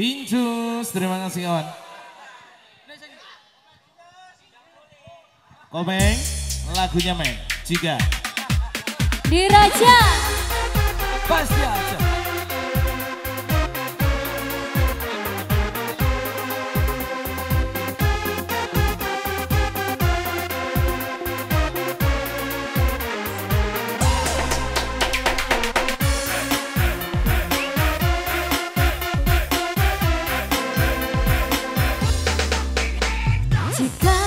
Pincus, terima kasih kawan. Komeng, lagunya men. Jika. Diraja. Pasti aja. 지금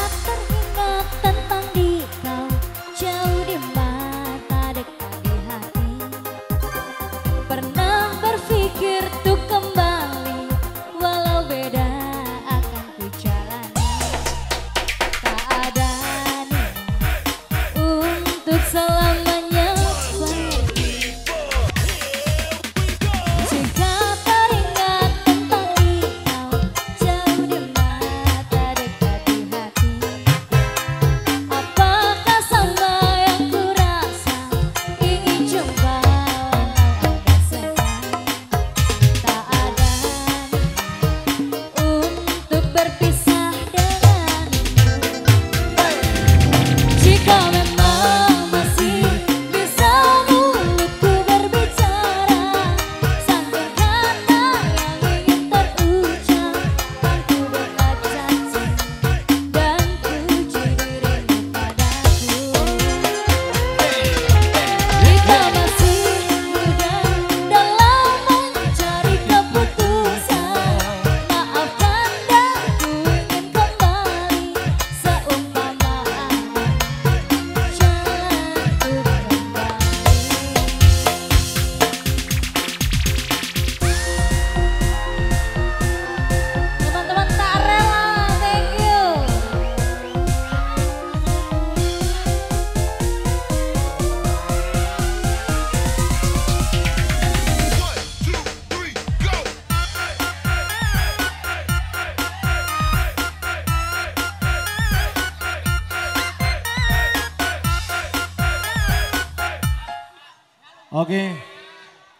Oke,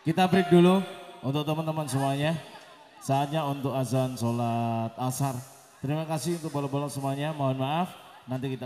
kita break dulu untuk teman-teman semuanya. Saatnya untuk azan sholat asar. Terima kasih untuk bolong-bolong semuanya. Mohon maaf, nanti kita...